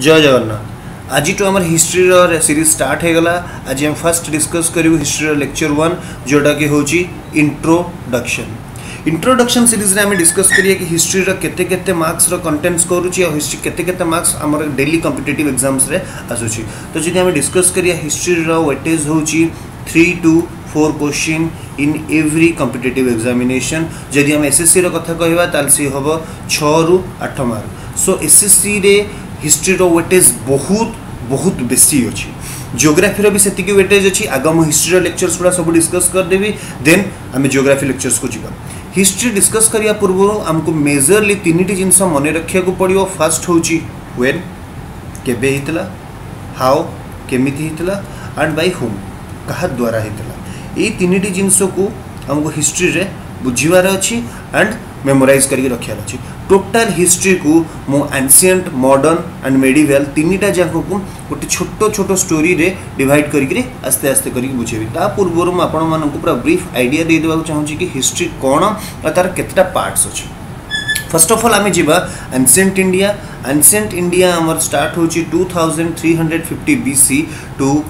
जय जगन्नाथ। आज तो आम हिस्ट्री सीरीज़ स्टार्ट हो गला आज हम फास्ट डिस्कस करूँ हिस्ट्री लेक्चर वन जोटा कि हूँ इंट्रोडक्शन इंट्रोडक्शन सीरीज़ आम डिस्कस करिए कि हिस्ट्री केते मार्क्स रो कंटेंट्स करूची और हिस्ट्री केते केते मार्क्स हमर डेली कॉम्पिटिटिव एग्ज़ाम्स रे आसुची। तो जी आम डिस्कस करिए हिस्ट्री वेटेज होची 3 two four question in every competitive examination जदि हम एसएससी रो कथा कहबा, ताल सी 6 रु 8 मार्क सो एसएससी रे ହିଷ୍ଟ୍ରିର ୱେଟେଜ୍ ବହୁତ ବହୁତ ବେଶୀ ଅଛି ଜିଓଗ୍ରାଫିର ବି ସେତିକି ୱେଟେଜ୍ ଅଛି ଆଗ ମୁଁ ହିଷ୍ଟ୍ରିର ଲେକ୍ଚର୍ସ ଗୁଡ଼ା ସବୁ ଡିସ୍କସ୍ କରିଦେବି ଦେନ୍ ଆମେ ଜିଓଗ୍ରାଫି ଲେକ୍ଚର୍ସକୁ ଯିବା ହିଷ୍ଟ୍ରି ଡିସ୍କସ୍ କରିବା ପୂର୍ବରୁ ଆମକୁ ମେଜରଲି ତିନିଟି ଜିନିଷ ମନେ ରଖିବାକୁ ପଡ଼ିବ ଫାର୍ଷ୍ଟ ହେଉଛି ୱେନ୍ କେବେ ହେଇଥିଲା ହାଓ କେମିତି ହେଇଥିଲା ଆଣ୍ଡ ବାଇ ହୋମ୍ କାହା ଦ୍ୱାରା ହେଇଥିଲା ଏଇ ତିନିଟି ଜିନିଷକୁ ଆମକୁ ହିଷ୍ଟ୍ରିରେ ବୁଝିବାର ଅଛି मेमोरइज कर रखार अच्छे टोटाल हिस्ट्री को मो एनसीएंट मॉडर्न एंड मेडिवेल तीन टा जाक को गोटे छोट छोट स्टोरी रे डिवाइड करके आस्ते आस्ते करके बुझेबी। ता पूर्व मुझे पूरा ब्रीफ आईडिया दे देदेक चाहूँगी कि हिस्ट्री कौन और तार के पार्टस अच्छे फ़र्स्ट अफ अल आम जावा एनसीएंट इंडिया एनसीएंट इंडिया आम स्टार्ट हो two thousand three hundred fifty B C to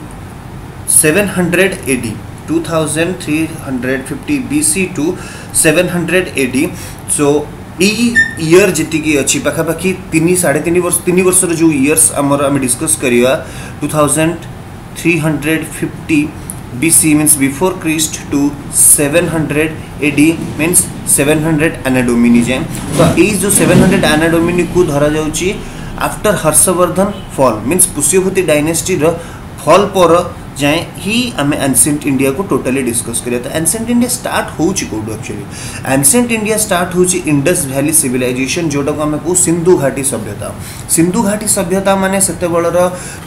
seven hundred AD to thousand three hundred fifty B C to seven hundred AD so यी पाखापाखि तीन, साढ़े तीन वर्ष तीन वर्ष जो इयर्स आम डिस्कस करवा two thousand three hundred fifty B C minus before Christ to seven hundred AD mean seven hundred anno domini जाए। तो यही जो सेवेन हंड्रेड एनाडोमिनी को धर जाऊ आफ्टर हर्षवर्धन फल मीन पुष्यभूति डायनेस्टी फल पर जाए, ही आम एनसेंट इंडिया को टोटाली डिस्कस करिया तो एनसेंट इंडिया स्टार्ट कोड एक्चुअली एनसेंट इंडिया स्टार्ट होची इंडस वैली सिविलाइजेशन जोटा को आम कहू सिंधु घाटी सभ्यता। सिंधु घाटी सभ्यता माने सेतेबेलर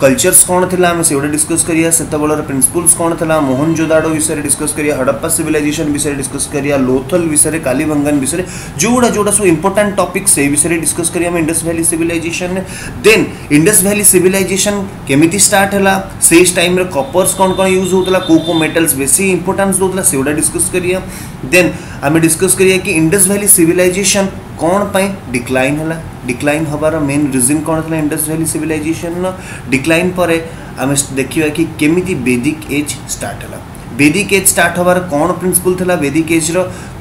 कल्चर्स कौन थिला आम से डिस्कस करिया सेतेबेलर प्रिंसिपल्स कौन थिला मोहनजोदाड़ो विषय डिस्कस करिया, हड़प्पा सिविलाइजेशन विषय डिस्कस करिया, लोथल विषय कालीबंगन विषय जोड़ा जोड़ा सब इंपोर्टाट टॉपिक से विषय डिस्कस आम Indus valley civilisation then Indus valley civilisation केमिति स्टार्ट है से टाइम कॉपर कौन यूज़ होता कौ कौ मेटल्स बेसी इंपोर्टान्स दूसरा से डिस्कस करिए देन आम डिस्कस करिए कि इंडस वैली सिविलाइजेशन कौन पाई डिक्लाइन है डिक्लाइन हबार मेन रिजन कौन था इंडस वैली सिविलाइजेशन डिक्लाइन पर आम देखा कि केमी बेदिक एज स्टार्ट है बेदिक एज स्टार्ट हबार कौन प्रिंसिपल था बेदिक एज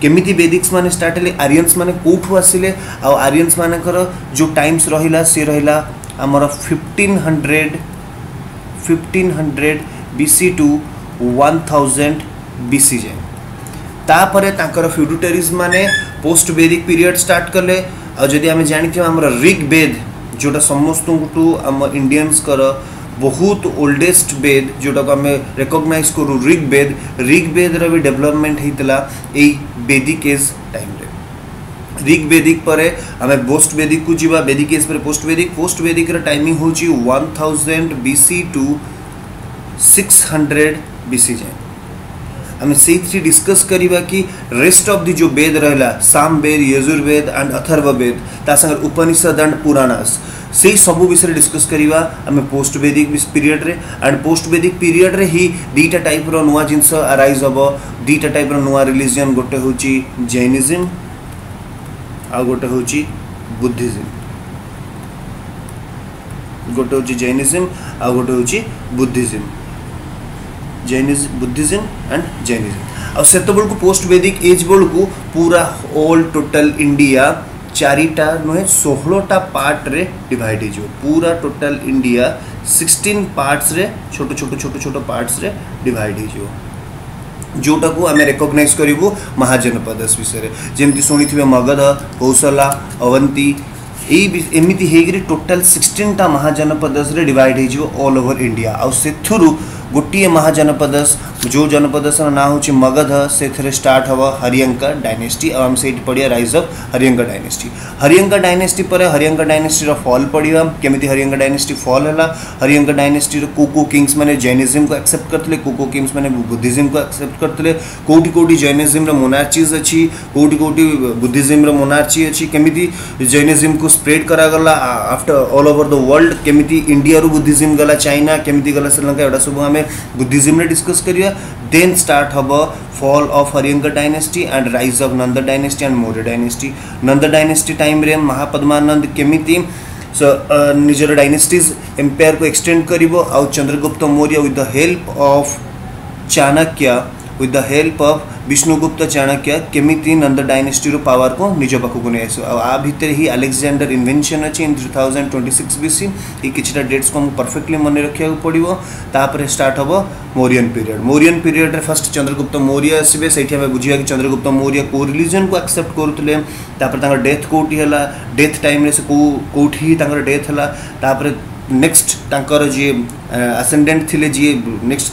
केमी बेदिक्स मैंने स्टार्ट है आरियंस मैंने कौटू आसिले? आरियंस मानकर जो टाइम्स रहा सी रहा आमर fifteen hundred fifteen hundred BC to one thousand बीसीजे तापर तर फ्यूडुटेरीज मैंने पोस्ट बेदिक पीरियड स्टार्ट कले आदि आम जाना आम रिग बेद जो समस्त आम इंडियंस बहुत ओल्डेस्ट बेद जोटा को आम रेकग्नइज करूँ रिग बेद ऋग बेद्र भी डेभलपमेंट होता है Vedic age time Rig Vedic पर आम पोस्ट बेदिक को जी वेदिक एज पर पोस्ट बेदिक पोस्ट वेदिक्र टाइमिंग हूँ one thousand B to six hundred BC जाए आम से डिस्कस करवा कि रेस्ट ऑफ़ दि जो बेद रहा साम बेद यजुर्वेद एंड अथर्व बेद तांगे उपनिषद एंड पुराणस से सब विषय डिस्कस करवा आम पोस्ट वेदिक पीरियड रे एंड पोस्ट बेदिक पीरियड रे ही दुईटा टाइप रुआ जिनस आरइज हम दुईटा टाइप रुआ रिलीजन गोटे हूँ जैनिजम आ गोटे हूँ बुद्धिजम गोटे हूँ जैनिजम आ गोटे हूँ Buddhism Jainism Buddhism and Jainism अब से पोस्ट वैदिक एज बोल को पूरा ऑल टोटल इंडिया चारिटा नुहे षोहटा पार्ट रे डिवाइड हो पूरा टोटल इंडिया सिक्सटीन पार्टस छोट छोट छोट छोट पार्टस रे डिवाइड हो जोटा को आम रेकग्नइज करूँ महाजनपद विषय जमी शुणी मगध कौशला अवंती एमती होकर total सिक्सटीनटा Mahajanapadas divide whole over India आ गुट्टिया महाजनपद जो जनपद ना हूँ मगध से स्टार्ट हम हरियंक डायनेस्टी और आम से पढ़िया rise of Haryanka dynasty. Haryanka dynasty पर हरियंक डायनेस्टीर फल पड़ा केमी हरियंक डायनेस्टी फल है हरियंक डायनेस्टीर कोको किंग्स मैंने जैनिजम को एक्सेप्ट करते कोको किंग्स मैंने बुद्धिजम को एक्सेप्ट करते कौटी कौटी जैनिजम मोनार्चीज अच्छी कौटी कौटी बुद्धिजम मोनार्ची अच्छी केमी जैनिजम को spread करागला after all over the world केमी इंडिया बुद्धिजम गला, चाइना केमी गला, श्रीलंका एटा सब आम बुद्धिजम डिस्कस करवा देन स्टार्ट हम fall of Haryanka dynasty and rise of Nanda dynasty and Maurya dynasty Nanda dynasty time Mahapadmananda केमिति सो निजर डायनेस्टीज एम्पायर को एक्सटेंड कर Chandragupta Maurya with the help of Chanakya with the Vishnugupta Chanakya केमिति Nanda dynasty रो power को निज पाखक नहीं आस आ ही Alexander invention अच्छी in three thousand twenty six B C ये किसी डेट्स को परफेक्टली मन रखा पड़ो तापर स्टार्ट हम मौर्यन पीरियड मौर्यन पीरियड में फ़र्स्ट चंद्रगुप्त मौर्य आसवे से बुझा कि चंद्रगुप्त मौर्य को रिलीजन को एक्सेप्ट करुले डेथ कौटी है डेथ टाइम से कौटी डेथ है नेक्स्ट जी आसेडेट थे जी नेक्स्ट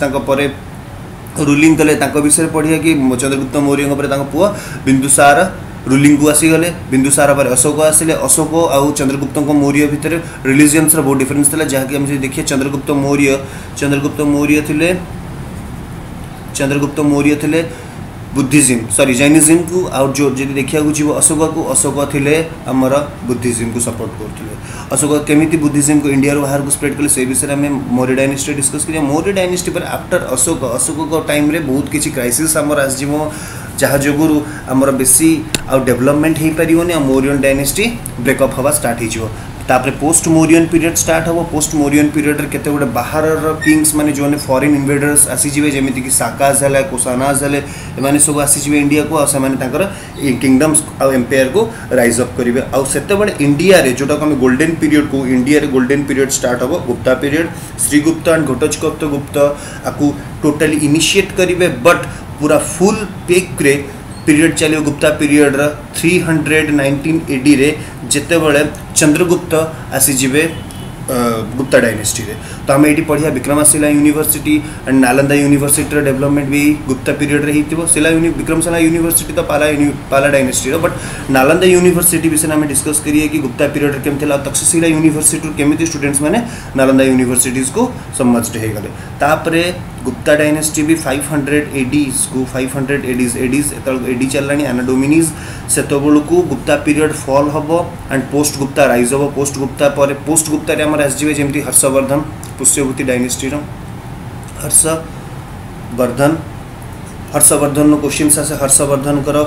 रुलिंग कले विषय पढ़िया कि चंद्रगुप्त मौर्य पुह बिंदुसार रुलिंग को आसीगले बिंदुसार पर अशोक आसे अशोक आउ चंद्रगुप्त मौर्य भितर रिलीजियंस बहुत डिफरेन्स जहाँकि देखिए चंद्रगुप्त मौर्य चंद्रगुप्त मौर्य थे चंद्रगुप्त मौर्य थे बुद्धिज्म। सरी जैनिज्म को आउ जो जी देखा जीव अशोक को अशोक थे आमर बुद्धिज्म को सपोर्ट करते अशोक केमी बुद्धिज्म को इंडिया बाहर को स्प्रेड कले विषय में मौर्य डायनेस्टी डिस्कस करिया मौर्य डायनेस्टी पर आफ्टर अशोक अशोक टाइम बहुत किसी क्राइसिस आमर आसजिव जहाँ जोगुरु आमर बेसी आउ डेभलपमेंट हो पारे तापर पोस्ट मोरियन पीरियड स्टार्ट हम पोस्ट मोरियन पीरियड केते गुडे बाहर किंग्स मैंने जो फॉरेन इन्वेडर्स आसीजे जमीक साकाज है कोसानाज है एम सब आसीजे इंडिया को से किंगडम्स एम्पायर को रईज अप करेंगे आते इंडिया जोटा को गोल्डेन पीरियड को इंडिया गोल्डेन पीरियड स्टार्ट हम गुप्ता पीरियड श्रीगुप्त एंड घटोचगुप्त गुप्त आपको टोटाली इनिशिएट करेंगे बट पूरा फुल पेक्रे पीरियड चलो Gupta period three hundred nineteen AD रे जितेबले चंद्रगुप्त आसीजे गुप्ता डायनेस्टी रे तो आम ये पढ़िया Vikramshila university and Nalanda university development भी गुप्ता पीरियड शिला यूनि विक्रमशिला यूनिवर्सिटी तो पाला पाला डायनेस्टी बट नालंदा यूनिवर्सिटी विषय आम डिस्कस करिए कि गुप्ता पीरियड केमती था तक्षशिला यूनिवर्सिटी केमी स्टूडेंट्स मैंने नालंदा यूनिवर्सिटीज को हो गले गुप्ता डायनेस्टी भी 500 एडीज को 500 एडीज एडीज एडी चललानी एनाडोमिनीज से गुप्ता पीरियड फॉल हम एंड पोस्ट गुप्ता राइज हम पोस्ट गुप्ता पर पोस्ट गुप्ता आसजे जमी हर्षवर्धन पुष्यभूति डायनेस्टी हर्षवर्धन हर्षवर्धन क्वेश्चन आसे। हर्षवर्धन कर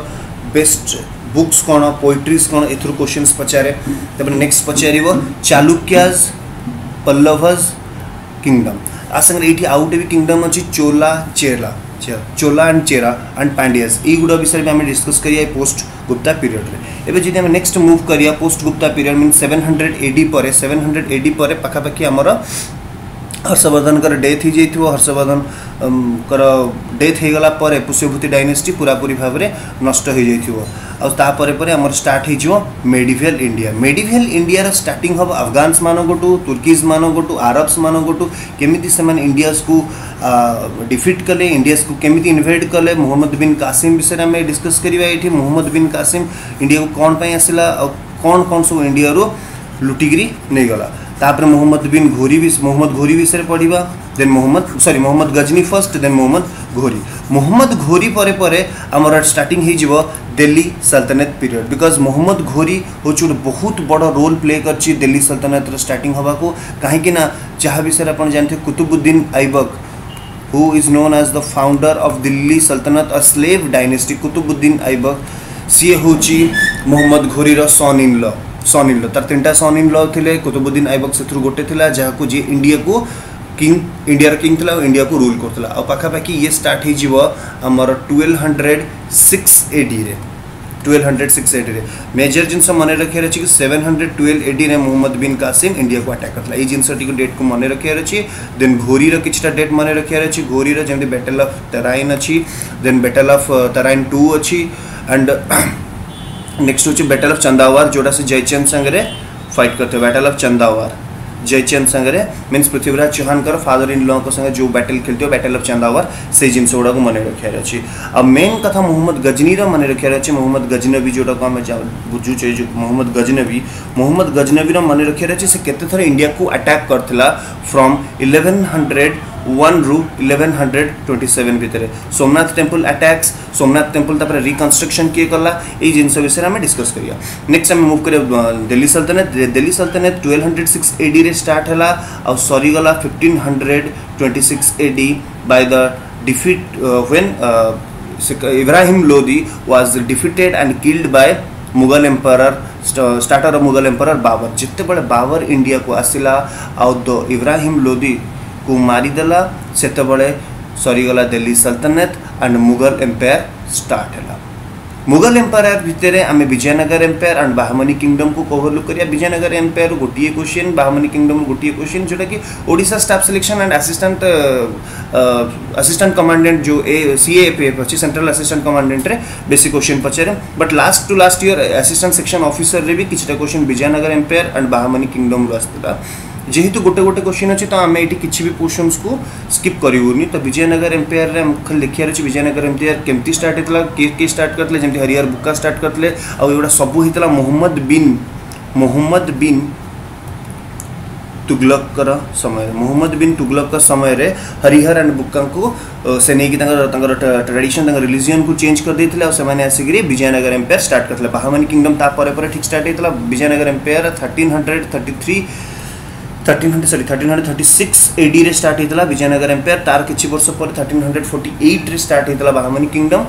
बेस्ट बुक्स कौन पोएट्रीज कौन ए क्वेश्चन पचारे। नेक्स्ट पचार चालुक्याज, पल्लवज किंगडम आ संगे ये आउ गोटे भी किंगडम अच्छी चोला, चेला। चोला एंड चेरा एंड पांडियास युवा विषय में आम डिस्कस करिए पोस्ट गुप्ता पीरियड एवं जी नेक्स्ट मुव करिया post Gupta period mean seven hundred AD पर सेवेन हंड्रेड एडी पर, पखापाखि आमर हर्षवर्धन डेथ हो हर्षवर्धन डेथ हो गला पुष्यभूति डायनेस्टी पूरापूरी भाव में नष्ट हो जापर आम स्टार्ट हो medieval India medieval India starting हम अफगान्स मानू तुर्कीज मानू आरब्स मानू केमी से इंडिया को डिफिट कले इंडिया को केमी इनभेट कले मोहम्मद बिन कासिम विषय में डिस्कस करवा ये मोहम्मद बिन कासिम इंडिया को कौन पर आसला कौन कौन सब इंडिया लुटिकी नहीं गला तापर मोहम्मद बिन घोरी भी मोहम्मद घोरी विषय पढ़ा then Mohammad sorry Mohammad Ghazni first then Mohammad Ghori. Mohammad Ghori परे परे आमर स्टार्टिंग हो दिल्ली सल्तनत पीरियड बिकज मोहम्मद घोरी हूँ गोटे बहुत बड़ रोल प्ले कर दिल्ली सल्तनत स्टार्टिंग हवा को कहीं जहाँ विषय आप जानते Qutbuddin Aibak who is known as the founder of Delhi Sultanate a slave dynasty Qutbuddin Aibak. सी हूँ मोहम्मद घोरीर सन इन ल सन इन ल तार तीन टा सन इन ल थे कुतुबुद्दीन ऐबक से गोटे जहाँ जी इंडिया को किंग इंडिया किंग था इंडिया को रूल करता पाखापाखि ये start Homer twelve hundred six AD twelve hundred six AD major जिन मन अच्छे कि seven hundred twelve AD Mohammad bin Qasim India को आटाक करता ये जिनस डेट को मन अच्छे देन घोरी कि डेट मन अच्छे घोरी जमी बेटल अफ तेराइन अच्छी देन बेटल अफ नेक्स्ट हूँ बेटल अफ चंदावार जोटा से जयचंद संगे फाइट करते बैटल अफ चंदावार जयचंद संगे mean Prithviraj Chauhan father in law संगे जो बैटल खेलते बैटल अफ चंदावर से जिन गुड़ा मन रखार अच्छे आ मेन कथा मोहम्मद गजनी मन रखार अच्छे मोहम्मद गजनबी जोटा आम बुझुचे मोहम्मद गजनबी मोहम्मद गजनबी मन रखार अच्छे से केत इंडिया को अटाक करता फ्रम इलेवेन हंड्रेड वन रु इलेवेन हंड्रेड ट्वेंटी सेवेन भितर Somnath temple attacks Somnath temple तापर रिकनस्ट्रक्शन किए कला ये जिनस विषय में डिस्कस करिया नेक्स्ट आम मुव कर दिल्ली सल्तनत दिल्ली सल्तनत ट्वेल्व हंड्रेड सिक्स एडी रे स्टार्ट है आ सरीगला fifteen hundred twenty six AD by the defeat when Ibrahim Lodi was defeated and killed by Mughal empire starter Mughal emperor Babur जिते बड़े बाबर इंडिया को आसला आउ द इब्राहिम लोदी को मारिदेला से सरीगला दिल्ली सल्तनत एंड मुगल एम्पायर स्टार्ट है मुगल एम्पायर भितर आम Vijayanagara empire and Bahmani kingdom को कभरलुक करिया विजयनगर एम्पायर गोटे क्वेश्चन बाहमनी किंगडम गोटे क्वेश्चन जोटा कि Odisha staff selection and assistant assistant commandant जो ए सी एफ़ एफ़ अच्छी सेंट्रल असिस्टेंट कमांडेंट रे बेसी question पचारे but last two last year assistant section officer रे भी किछटा क्वेश्चन विजयनगर एम्पायर जेहेतु गोटे गोटे क्वेश्चन अच्छे तो आम ये किसी भी क्वेश्चन को स्कीप कर विजयनगर एमपेयर में खाली देखियार अच्छे विजयनगर एमपेयर कमी स्टार्ट होता किए किए स्टार्ट करते जमी हरिहर बुक्का स्टार्ट करते आगे सब होता मोहम्मद बीन मोहम्मद बीन तुगलक समय मोहम्मद बीन तुगलक समय रे हरिहर एंड बुक्का से नहीं ट्रेडिशन रिलीजन को चेंज कर देते और आसिक विजयनगर एमपेयर स्टार्ट करते बाहमानी किंगडम तापर पर ठीक स्टार्ट होता Vijayanagara empire thirteen hundred thirty three thirteen hundred sorry thirteen hundred thirty six एड्रे start होता विजयनगर एम्पायर तार किसी वर्ष पर थर्टीन हंड्रेड फोर्टी एइट रे स्टार्ट होता बाहमनी किंगडम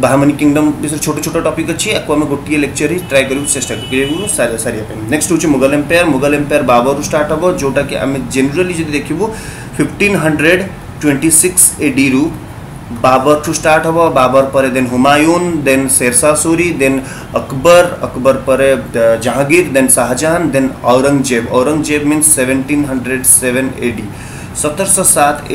बाहमनी किंगडम विषय छोट छोट टपिक अच्छी आपको आम गोटे लेक्चर ही ट्राए कर चेस्टा करूँ सारे नेक्स्ट हूँ Mughal empire Mughal empire Babur start हम जोटा कि आम जेनेली देखू fifteen hundred twenty six AD रु बाबर टू स्टार्ट हम बाबर पर then Humayun then Sher Shah Suri then Akbar Akbar पर Jahangir then Shahjahan then Aurangzeb. Aurangzeb means seventeen hundred seven AD सतरश सात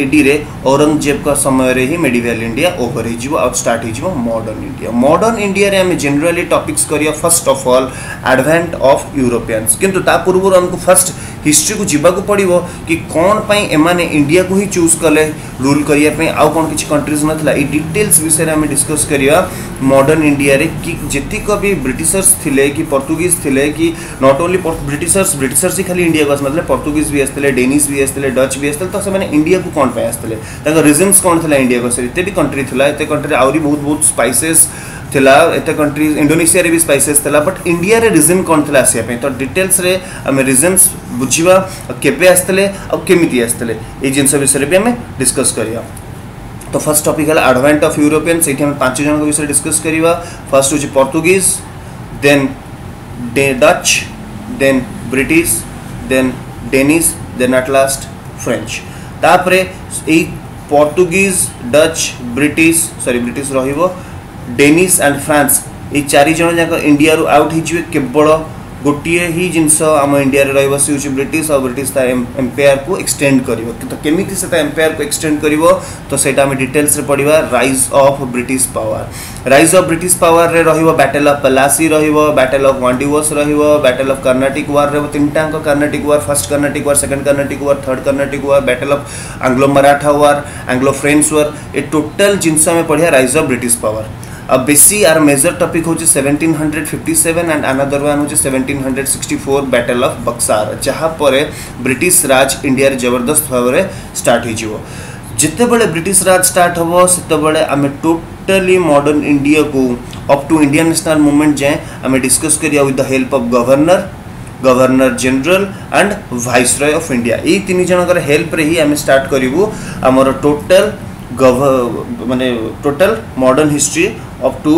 औरंगज़ेब का समय रे ही मेडिवल इंडिया ओवर हो स्टार्ट हो मॉडर्न इंडिया मॉडर्न इंडिया रे हम जनरली टॉपिक्स करिया first of all advent of Europeans किंतु ता पूर्व हमको फ़र्स्ट हिस्ट्री को जीवाक पड़ो कि कौन पाई एमाने इंडिया को ही चूज़ कले रूल करने आउ कौन किसी कंट्रीज़ नाला ये डिटेल्स विषय में डिस्कस करवा मॉडर्न इंडिया कि जीतिक भी ब्रिटिशर्स थे कि पर्तुगीज थे कि नॉट ओनली ब्रिटिशर्स ब्रिटिशर्स ही खाली इंडिया को आसना पर्तुगीज भी आसते डेनिश भी आसते डच भी आसते तो से इंडिया को कौन आसते रिजन्स कौन था इंडिया को? एत भी कंट्री था एत कंट्री आहरी बहुत बहुत स्पाइसेस थिला एत कंट्रीज़ इंडोनेशिया भी स्पाइसेस थिला बट इंडिया रीजन कौन थिला आसिया पे? तो डिटेल्स रे आम रीजन्स बुझिबा केबे आस्तले आ केमिति आस्तले ए जिंस विषय भी आम डिस्कस करिया। तो फ़र्स्ट टॉपिक है एडवेंट ऑफ़ यूरोपियन से हम पाँच जन विषय डिस्कस करिवा फ़र्स्ट होची Portuguese then Dutch then British then Danish then French তাপরে এই Portuguese Dutch British sorry British রহব Danish and France এই চারিজন যাক ইন্ডিয়ার আউট হয়েছে কেবল ଗୋଟିଏ ହିଁ ଜିନିଷ ଆମ ଇଣ୍ଡିଆରେ ରହିବ ସେ ହେଉଛି ବ୍ରିଟିଶ ଆଉ ବ୍ରିଟିଶ ତା ଏମ୍ପାୟାରକୁ ଏକ୍ସଟେଣ୍ଡ କରିବ ତ କେମିତି ସେ ତା ଏମ୍ପାୟାରକୁ ଏକ୍ସଟେଣ୍ଡ କରିବ ତ ସେଇଟା ଆମେ ଡିଟେଲ୍ସରେ ପଢ଼ିବା rise of British power rise of British ପାୱାରରେ ରହିବ ବ୍ୟାଟେଲ୍ ଅଫ୍ ପଲାସି ରହିବ ବ୍ୟାଟେଲ୍ ଅଫ୍ ୱାଣ୍ଡିୱସ୍ ରହିବ ବ୍ୟାଟେଲ୍ ଅଫ୍ କର୍ଣ୍ଣାଟିକ ୱାର ରହିବ ତିନିଟାଙ୍କ Carnatic war first Carnatic war second Carnatic war third Carnatic war battle of Anglo Maratha war Anglo French war A total ଜିନିଷ ଆମେ ପଢ଼ିବା rise of British power अब बेसी are major topic हूँ seventeen hundred fifty seven and another one हूँ seventeen hundred sixty four battle of Buxar जहाँपर British Raj India ज़बरदस्त भाव में स्टार्ट होते जितेबले ब्रिटिश राज स्टार्ट हम से आम टोटाली मडर्ण इंडिया को up to India national movement जाए आम डिस्कस करा with the help of governor governor general and viceroy of India ये तीन जन हेल्प रे ही आम स्टार्ट करूँ आमर टोटल गव मानने total modern history up to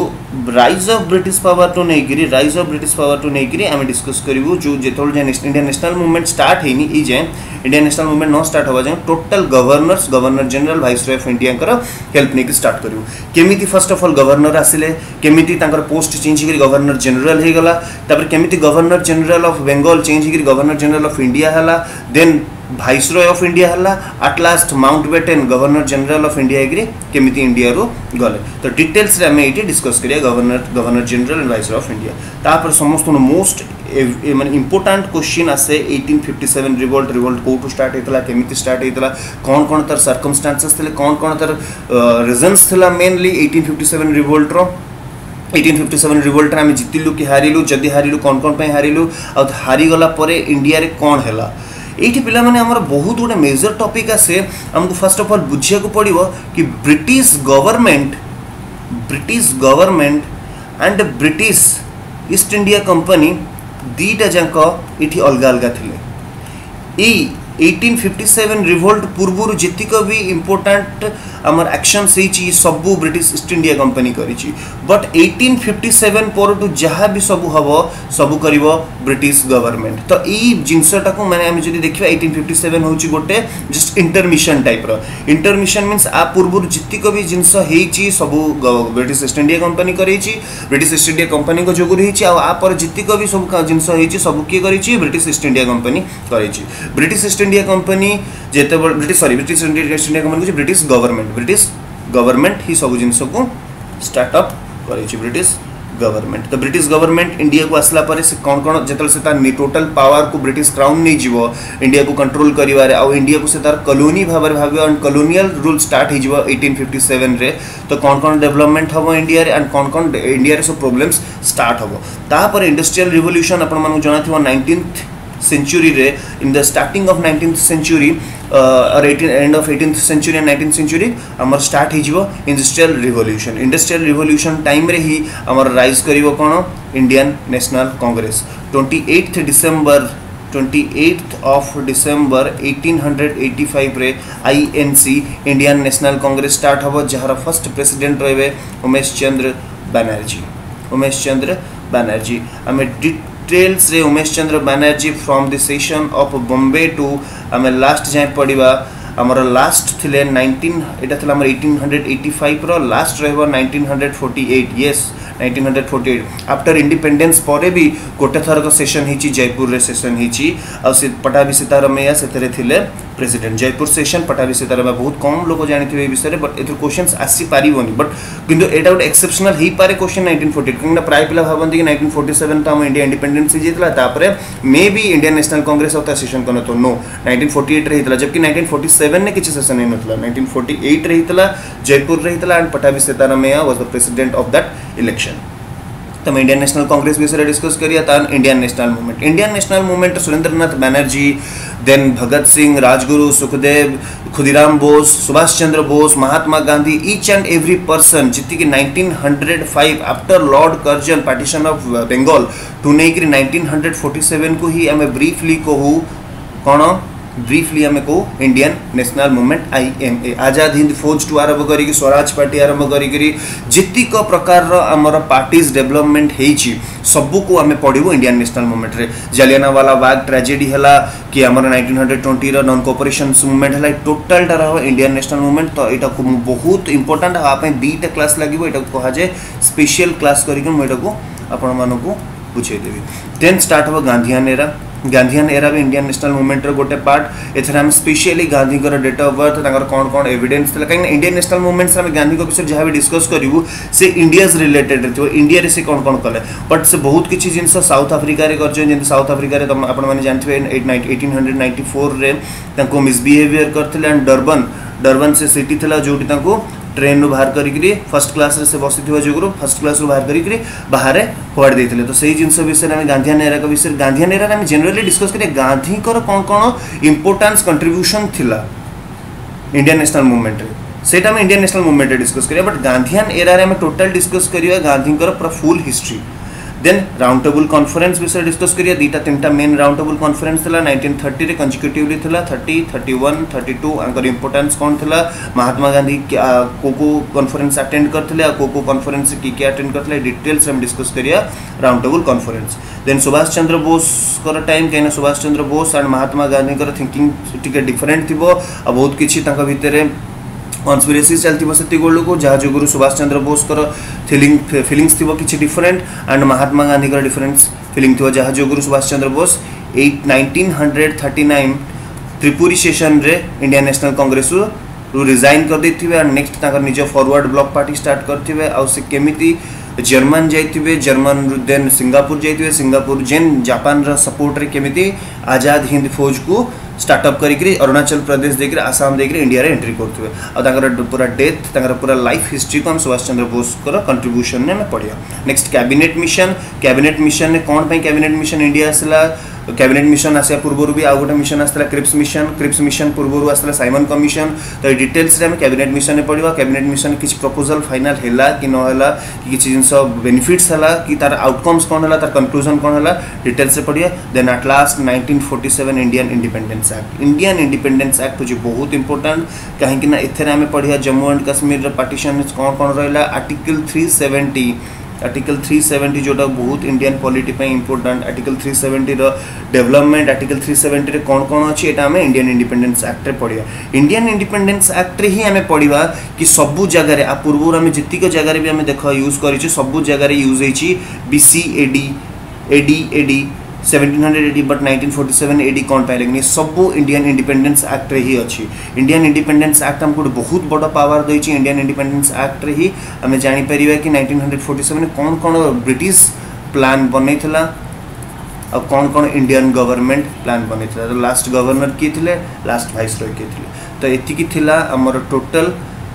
rise of British power to ନେଇକିରି rise of British power to ନେଇକିରି ଆମେ ଡିସ୍କସ୍ କରିବୁ ଯେଉଁ ଯେତେବେଳେ ଯାଏ ଇଣ୍ଡିଆନ୍ ନ୍ୟାସନାଲ୍ ମୁଭମେଣ୍ଟ ଷ୍ଟାର୍ଟ ହେଇନି ଏଇ ଯାଏଁ ଇଣ୍ଡିଆନ୍ ନ୍ୟାସନାଲ୍ ମୁଭମେଣ୍ଟ ନ ଷ୍ଟାର୍ଟ ହେବା ଯାଏଁ total governors governor general viceroy of ଇଣ୍ଡିଆଙ୍କର help ନେଇକି ଷ୍ଟାର୍ଟ କରିବୁ କେମିତି ଫାର୍ଷ୍ଟ ଅଫ୍ ଅଲ୍ ଗଭର୍ଣ୍ଣର ଆସିଲେ କେମିତି ତାଙ୍କର ପୋଷ୍ଟ ଚେଞ୍ଜ ହେଇକରି ଗଭର୍ଣ୍ଣର ଜେନେରାଲ ହେଇଗଲା ତାପରେ କେମିତି governor general of Bengal change ହେଇକରି ଗଭର୍ଣ୍ଣର ଜେନେରାଲ ଅଫ୍ ଇଣ୍ଡିଆ ହେଲା ଦେନ୍ भाईसरय अफ इंडिया है at last Mountbatten governor general of India केमी इंडिया गले। तो डिटेल्स ये डिस्कस कर governor governor general and viceroy of India तापर समस्त मोस्ट मैं इंपोर्टां क्वेश्चन आसे eighteen fifty seven revolt revolt कौटू start होता केमी स्टार्ट होता कौन कौन तर थे कौन कौन तर reasons mainly eighteen fifty seven रिवल्टर 1857 revolt revolt आम जीतलु कि हारूँ जदि हारूँ कौन कौन हारूँ आ हारीगला इंडिया कौन है এইটি ପିଲାମାନେ ଆମର ବହୁତ ଗୋଟେ ମେଜର ଟପିକ୍ ଆସେ ଆମକୁ ଫାର୍ଷ୍ଟ ଅଫ୍ ଅଲ୍ ବୁଝିବାକୁ ପଡ଼ିବ କି British government British government and British East India company ଦୁଇଟା ଯାକ ଏଠି ଅଲଗା ଅଲଗା ଥିଲେ ଏଇ ଏଇଟିନ୍ ଫିଫ୍ଟି ସେଭେନ୍ ରିଭୋଲ୍ଟ ପୂର୍ବରୁ ଯେତିକ ବି ଇମ୍ପୋର୍ଟାଣ୍ଟ আমার আকশন সেইছি সবু ব্রিটিশ ইষ্ট ইন্ডিয়া কোম্পানি করেছি বট এইটিন ফিফটি সেভেন পরঠু যাহা বি সবু হব সবু করিব ব্রিটিশ গভর্নমেন্ট তো এই জিনিসটাকে মানে আমি যদি দেখিবা এইটিন ফিফটি সেভেন হচ্ছে গোটে জস্ট ইন্টরমিশন টাইপর ইন্টরমিশন মিন্স আ পূর্বর যেতিক বি জিনিস হয়েছি সবু ব্রিটিশ ইষ্ট ইন্ডিয়া কোম্পানি করেছি ব্রিটিশ ইষ্ট ইন্ডিয়া কোম্পানি যোগ রয়েছে আপরে যেতিক বি সব জিনিস হয়েছি সবু কি করেছি ব্রিটিশ ইষ্ট ইন্ডিয়া কোম্পানি করেছি British East India company যেতবে British sorry British East India Company হচ্ছে ব্রিটিশ গভর্নমেন্ট ब्रिटिश गवर्नमेंट ही सब जिन स्टार्टअप कर ब्रिटिश गवर्नमेंट तो ब्रिटिश गवर्नमेंट इंडिया को आसला कौन कौन जो टोटाल पावर को ब्रिटिश क्राउन नहीं जीव इंडिया को कंट्रोल कर इंडिया को से तार कलोनी भाव भाव and colonial rule start होटीन fifty seven रे। तो कौन कौन डेभलपमेंट हम इंडिया एंड कौन कौन इंडिया सब प्रोब्लेम्स स्टार्ट हम तापर इंडस्ट्रियाल रिवल्यूशन आपण नाइंटीन century रे in the starting of 19th century uh, or 18 end of 18th century and 19th century ଆମର ଷ୍ଟାର୍ଟ ହେଇଯିବ ଇଣ୍ଡଷ୍ଟ୍ରିଆଲ ରିଭଲ୍ୟୁସନ୍ ଇଣ୍ଡଷ୍ଟ୍ରିଆଲ ରିଭଲ୍ୟୁସନ୍ ଟାଇମ୍ରେ ହିଁ ଆମର ରାଇଜ୍ କରିବ କ'ଣ Indian National Congress twenty eighth December twenty eighth of December eighteen hundred eighty ଫାଇଭ୍ରେ I N C Indian National Congress start ହେବ train Shri Umeshchandra Banerjee from the session of Bombay to ଆମେ last ଯାଏଁ ପଢ଼ିବା ଆମର last ଥିଲେ nineteen ଏଇଟା ଥିଲା ଆମର eighteen hundred eighty ଫାଇଭ୍ର ଲାଷ୍ଟ ରହିବ nineteen hundred forty eight yes nineteen hundred forty eight after independence ପରେ ବି ଗୋଟେ ଥରକ ସେସନ୍ ହେଇଛି ଜୟପୁରରେ ସେସନ୍ ହେଇଛି ଆଉ ସେ ପଟ୍ଟାଭି ସୀତାରମେୟା ସେଥିରେ ଥିଲେ सेतरे प्रेसिडेंट जयपुर सेशन पटाभी सीतारमैया बहुत कम लोग जानिथिबे विषय बट एथर क्वेश्चंस आसी पारिबोनी बट किंतु एटा गोटे एक्सेप्शनल ही पारे क्वेश्चन 1948 किंतु प्राय पिला भाबंती कि 1947 तो हम इंडिया इंडिपेंडेंस जेतला, तापरे मे बी इंडियन नेशनल कांग्रेस सेशन कोन तो। नो 1948 रे हितला जबकि 1947 ने किछि सेशन नै नथला 1948 रे हितला जयपुर रे हितला and Pattabhi Sitaramayya was the president of that election तो इंडियन नेशनल कांग्रेस विषय डिस्कस करिए तान Indian national movement Indian national movement Surendranath Banerjee then Bhagat Singh Rajguru Sukhdev Khudiram Bose Subhash Chandra Bose Mahatma Gandhi each and every person जी कि 1905 after lord Curzon partition of Bengal to नहीं 1947 को ही आम briefly कहू कौन briefly आम कहू Indian national movement I M A Azad Hind Fauj to आरंभ कर स्वराज पार्टी आरंभ करतीक प्रकार आमर पार्टीज़ डेभलपमेंट होती सबको आम पढ़ू इंडियन नेशनल मूवमेंट रे। जालियानावाला बाग ट्राजेडी है कि आम nineteen hundred twenty non cooperation movement है टोटालटा रहा इंडियन नेशनल मूवमेंट तो यहाँ बहुत इंपोर्टाट आप दुईटा क्लास लगे यहाँ कहुए स्पेशल क्लास करके मानक बुझेदेवी देन स्टार्ट हम गांधीआन एरा। गांधीआन एरा भी इंडियन नेशनल मूवमेंट गोटे पार्ट आम specially Gandhi date of birth कौन कौन एविडेन्स कहीं इंडियन नेशनल मूवमेंट्स आम गांधी विषय जहाँ भी डिस्कस करूँ से इंडियाज रिलेटेड थो इंडिया से कौन कौन कले। बट से बहुत किसी जिन साउथ आफ्रिकार कर साउथ आफ्रिकार आपने जानते हैं एटीन हंड्रेड नाइंटी फोर में मिसबिहेवियर करते डरबन डरबन से सिटी था जो रु बाहर करी फ़र्स्ट क्लास से बस जो फ़र्स्ट क्लास रु बाहर करी बाहर फोड़ देते तो सही जिन विषय में गांधी एरा विषय गांधी नेहरा जेनेली डिस्कस करें गांधी कौन कौन important contribution Indian national movement से इंडियन नेशनल मुवमेंट डिस्कस करिया बट गांधी एरारे में टोटल डिस्कस करिया गांधी पूरा full history then round table conference विषय डिस्कस करिया। दीटा तीन time main round table conference थिला 1930 रे कंजिक्यूटिवली थिला 30 31 32 आंकर इंपोर्टेंस कोन थिला? महात्मा गांधी को को कॉन्फ्रेंस अटेंड करते को को कॉन्फ्रेंस की की अटेंड करथिले डिटेल्स हम डिस्कस करिया round table conference then Subhash Chandra Bose time कहीं सुभाष चंद्र बोस एंड महात्मा गांधी थिंकिंग टिके डिफरेंट थिबो आ बहुत किसी भितरे कन्सपिरेसी चलती से को जहाँ जो सुभाष चंद्र बोस फिलिंग फिलिंग्स थी किसी different and Mahatma Gandhi difference feeling थी जहाँ जो Subhash Chandra Bose at nineteen hundred thirty nine Tripuri session India national congress resign करदे थे नेक्स्ट निज फरवर्ड ब्लक पार्टी स्टार्ट करेंगे आ से केमिति जर्मन जाए जर्मन देन सिंगापुर जाए सिंगापुर जेन जापान रा सपोर्ट रे केमिति आज़ाद हिंद फौज को स्टार्टअप करी अरुणाचल प्रदेश देकर आसाम देकर इंडिया एंट्री एंट्री और पूरा डेथ पूरा लाइफ हिस्ट्री को हम सुभाष चंद्र बोस कंट्रीब्यूशन ने पढ़िया। Next cabinet mission cabinet mission ने कौन कैबिनेट मिशन इंडिया आसला କ୍ୟାବିନେଟ୍ ମିଶନ ଆସିବା ପୂର୍ବରୁ ବି ଆଉ ଗୋଟେ ମିଶନ ଆସିଥିଲା କ୍ରିପ୍ସ ମିଶନ କ୍ରିପ୍ସ ମିଶନ ପୂର୍ବରୁ ଆସିଥିଲା ସାଇମନ କମିଶନ ତ ଏ ଡିଟେଲ୍ସରେ ଆମେ କ୍ୟାବିନେଟ୍ ମିଶନରେ ପଢ଼ିବା କ୍ୟାବିନେଟ୍ ମିଶନ କିଛି ପ୍ରପୋଜାଲ ଫାଇନାଲ ହେଲା କି ନ ହେଲା କି କିଛି ଜିନିଷ ବେନିଫିଟ୍ସ ହେଲା କି ତାର ଆଉଟକମ୍ସ କ'ଣ ହେଲା ତାର କନକ୍ଲୁଜନ କ'ଣ ହେଲା ଡିଟେଲ୍ସରେ ପଢ଼ିବା then at last nineteen forty seven Indian independence act Indian independence act ହେଉଛି ବହୁତ ଇମ୍ପୋର୍ଟାଣ୍ଟ କାହିଁକି ନା ଏଥିରେ ଆମେ ପଢ଼ିବା ଜମ୍ମୁ ଆଣ୍ଡ କାଶ୍ମୀରର ପାର୍ଟିସନ୍ କ'ଣ କ'ଣ ରହିଲା ଆର୍ଟିକଲ୍ article three seventy जोटा बहुत Indian polity important article three seventy development article three seventy में कौन कौन अच्छी आम इंडियान इंडिपेडेन्स आक्ट पढ़िया। इंडियान इंडिपेडेन्स आक्ट्रे ही आम पढ़ा कि सब जगह आ पूर्व आम जितक जगार भी आम देख यूज़ कर सब जगह यूज़ होती B C AD AD AD seventeen hundred eighty but nineteen forty seven AD कौन पाई लगे सब इंडियान इंडिपेडेन्स आक्ट ही अच्छी इंडियान इंडिपेडेन्स आक्ट आमको गोटे बहुत बड़ पावर दे इंडियान इंडिपेडेन्स आक्ट ही आम जापर कि नाइंटीन हंड्रेड फोर्टी सेवेन कौन कौन ब्रिटिश प्लान बनईला ଆଉ କ'ଣ କ'ଣ ଇଣ୍ଡିଆନ୍ ଗଭର୍ଣ୍ଣମେଣ୍ଟ ପ୍ଲାନ୍ ବନେଇଥିଲା ତ ଲାଷ୍ଟ ଗଭର୍ଣ୍ଣର କିଏ ଥିଲେ ଲାଷ୍ଟ ଭାଇସ୍ ରୟ କିଏ ଥିଲେ ତ ଏତିକି ଥିଲା ଆମର ଟୋଟାଲ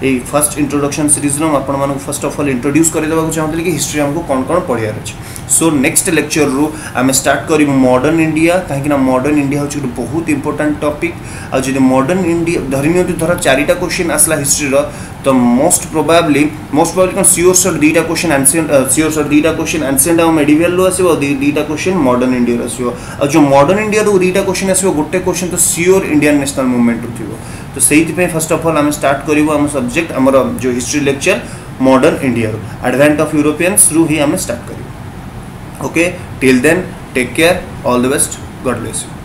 ଏଇ ଫାର୍ଷ୍ଟ ଇଣ୍ଟ୍ରୋଡକ୍ସନ୍ ସିରିଜ୍ର ମୁଁ ଆପଣମାନଙ୍କୁ ଫାର୍ଷ୍ଟ ଅଫ୍ ଅଲ୍ ଇଣ୍ଟ୍ରୋଡ୍ୟୁସ୍ କରିଦେବାକୁ ଚାହୁଁଥିଲି କି ହିଷ୍ଟ୍ରି ଆମକୁ କ'ଣ କ'ଣ ପଢ଼ିବାର ଅଛି সো নেক্সট লেকচর রু আমি স্টার্ট করবু মডর্ন ইন্ডিয়া কাহিঁকি না মডর্ন ইন্ডিয়া হচ্ছে গোটে বহুত ইম্পর্টাট টপিক আর যদি মডর্ন ইন্ডিয়া ধরি নিয়ন্তু ধর চারিটা কোশ্চিন আসলা হিস্ট্রির তো মোস্ট প্রবাবলি মোস্ট প্রবাবলি কোণ সিওর সর দুইটা কোশ্চিন আনসিয়েন্ট সিওর সর দুইটা কোশ্চিন আনসিয়েন্ট আর মেডিভিয়াল আসব দুইটা কোশ্চিন মডর্ন ইন্ডিয়ার আসব আর যে মডর্ন ইন্ডিয়ার দুইটা কোশ্চিন আসব গোটে কোশ্চিন তো সিওর ইন্ডিয়ান ন্যাশনাল মুভমেন্ট থিব तो से फर्स्ट अफ अल आम स्टार्ट करूँ आम सब्जेक्ट आम जो history lecture modern India advent of Europeans रु ही आम स्टार्ट करूँ okay? Till then take care. All the best. God bless you.